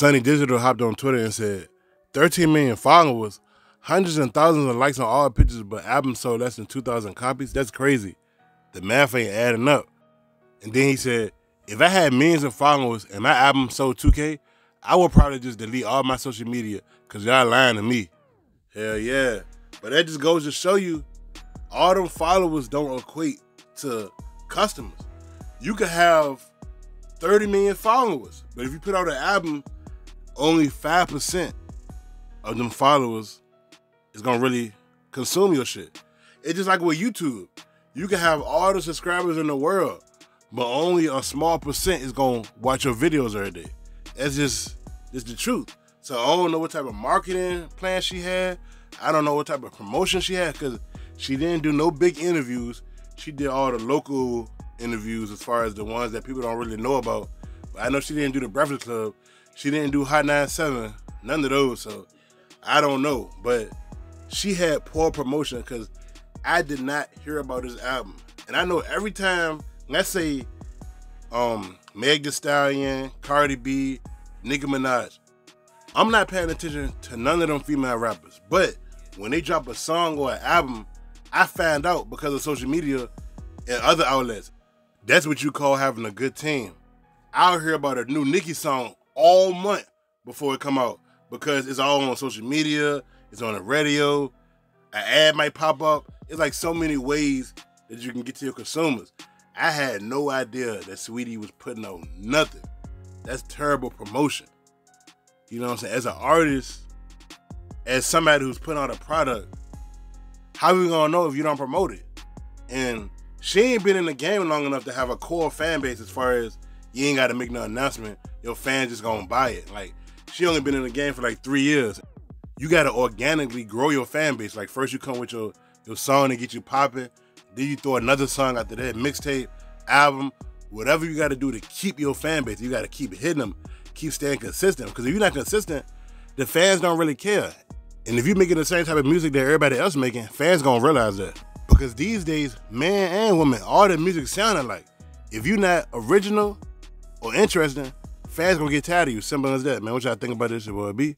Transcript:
Sonny Digital hopped on Twitter and said, 13 million followers, hundreds and thousands of likes on all pictures, but album sold less than 2,000 copies? That's crazy. The math ain't adding up. And then he said, if I had millions of followers and my album sold 2K, I would probably just delete all my social media because y'all lying to me. Hell yeah. But that just goes to show you all them followers don't equate to customers. You could have 30 million followers, but if you put out an album, only 5% of them followers is gonna really consume your shit. It's just like with YouTube. You can have all the subscribers in the world, but only a small percent is gonna watch your videos every day. That's just it's the truth. So I don't know what type of marketing plan she had. I don't know what type of promotion she had because she didn't do no big interviews. She did all the local interviews as far as the ones that people don't really know about. But I know she didn't do the Breakfast Club. She didn't do Hot 97. None of those. So I don't know. But she had poor promotion because I did not hear about this album. And I know every time, let's say, um, Meg Thee Stallion, Cardi B, Nicki Minaj, I'm not paying attention to none of them female rappers. But when they drop a song or an album, I find out because of social media and other outlets. That's what you call having a good team. I'll hear about a new Nicki song all month before it come out because it's all on social media, it's on the radio, an ad might pop up. It's like so many ways that you can get to your consumers. I had no idea that Saweetie was putting out nothing. That's terrible promotion. You know what I'm saying? As an artist, as somebody who's putting out a product, how are we gonna know if you don't promote it? And she ain't been in the game long enough to have a core fan base as far as you ain't gotta make no announcement. Your fans just gonna buy it. Like she only been in the game for like three years. You gotta organically grow your fan base. Like first you come with your your song to get you popping, then you throw another song after that, mixtape, album, whatever you gotta do to keep your fan base. You gotta keep hitting them keep staying consistent. Because if you're not consistent, the fans don't really care. And if you're making the same type of music that everybody else making, fans gonna realize that. Because these days, man and woman, all the music sounding like. If you're not original or interesting, fans gonna get tired of you. Simple as that, man. What y'all think about this? It will be.